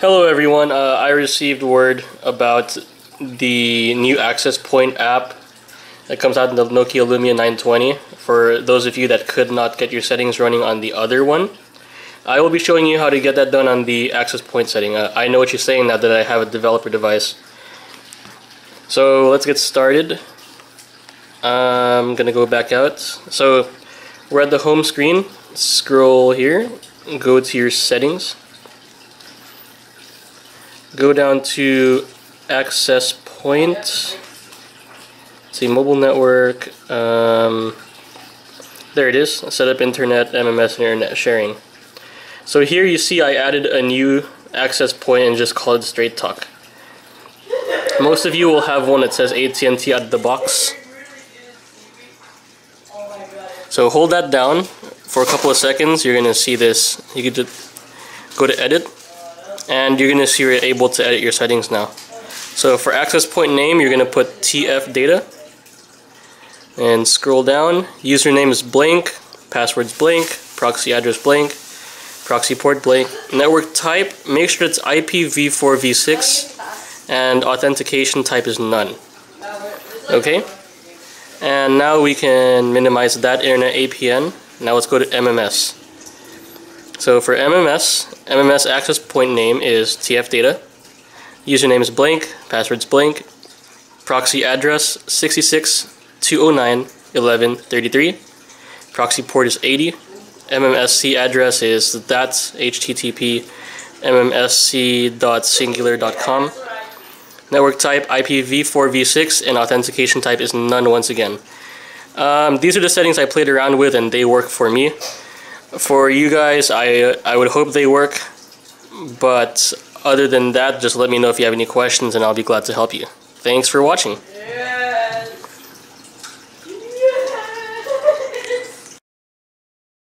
Hello everyone, uh, I received word about the new Access Point app that comes out in the Nokia Lumia 920 for those of you that could not get your settings running on the other one. I will be showing you how to get that done on the Access Point setting. Uh, I know what you're saying now that I have a developer device. So let's get started. I'm gonna go back out. So we're at the home screen. Scroll here, go to your settings go down to access point. See mobile network um, there it is. Set up internet MMS and internet sharing. So here you see I added a new access point and just called straight talk. Most of you will have one that says AT&T out of the box. So hold that down for a couple of seconds. You're gonna see this. You could just go to edit and you're going to see you're able to edit your settings now. So for access point name, you're going to put TF data and scroll down. Username is blank, password's blank, proxy address blank, proxy port blank. Network type, make sure it's IPv4v6 and authentication type is none. Okay? And now we can minimize that internet APN. Now let's go to MMS. So for MMS, MMS access point name is TF data. Username is blank, password's blank. Proxy address 66.209.11.33. Proxy port is 80. MMSC address is that's http mmsc.cingular.com. Network type IPv4v6 and authentication type is none once again. Um, these are the settings I played around with and they work for me for you guys, I I would hope they work. But other than that, just let me know if you have any questions and I'll be glad to help you. Thanks for watching.